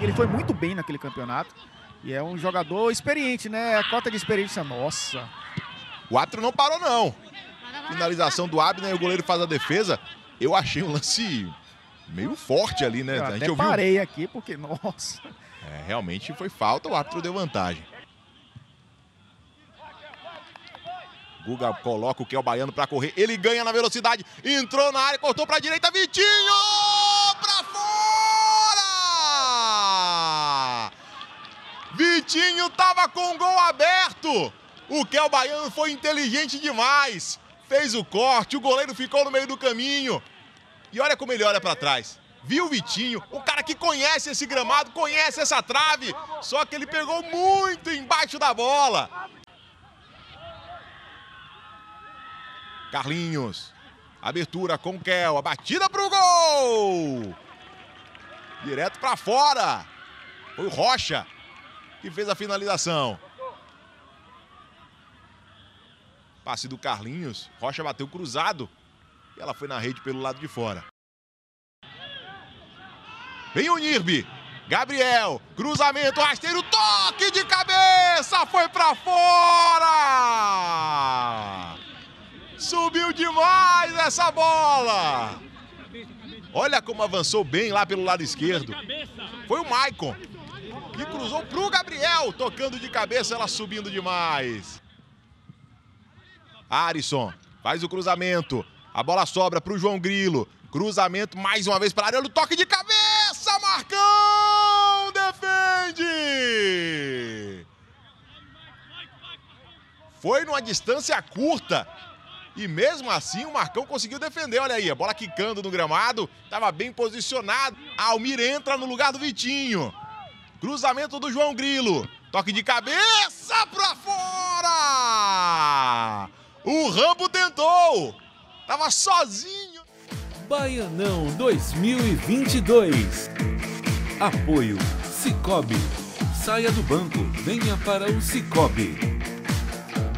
Ele foi muito bem naquele campeonato. E é um jogador experiente, né? A cota de experiência, nossa. O árbitro não parou, não. Finalização do Abner e o goleiro faz a defesa. Eu achei um lance meio forte ali, né? Eu a gente ouviu. parei aqui porque, nossa. É, realmente foi falta, o árbitro deu vantagem. Guga coloca o Kel Baiano para correr, ele ganha na velocidade, entrou na área, cortou para a direita, Vitinho! Para fora! Vitinho tava com o gol aberto. O Kel Baiano foi inteligente demais. Fez o corte, o goleiro ficou no meio do caminho. E olha como ele olha para trás. Viu o Vitinho, um cara que conhece esse gramado, conhece essa trave, só que ele pegou muito embaixo da bola. Carlinhos, abertura com o Kel, a batida pro gol! Direto para fora. Foi o Rocha que fez a finalização. Passe do Carlinhos, Rocha bateu cruzado e ela foi na rede pelo lado de fora. Vem o Nirbi. Gabriel, cruzamento, rasteiro, toque de cabeça, foi para fora! Subiu demais essa bola! Olha como avançou bem lá pelo lado esquerdo. Foi o Maicon que cruzou pro Gabriel, tocando de cabeça, ela subindo demais. Arisson faz o cruzamento. A bola sobra pro João Grilo. Cruzamento mais uma vez para área. Olha o toque de cabeça! Marcão defende! Foi numa distância curta. E mesmo assim o Marcão conseguiu defender. Olha aí, a bola quicando no gramado. Estava bem posicionado. Almir entra no lugar do Vitinho. Cruzamento do João Grilo. Toque de cabeça para fora! O Rambo tentou. Tava sozinho. Baianão 2022. Apoio Cicobi. Saia do banco, venha para o Cicobi.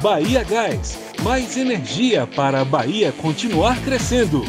Bahia Gás. Mais energia para a Bahia continuar crescendo.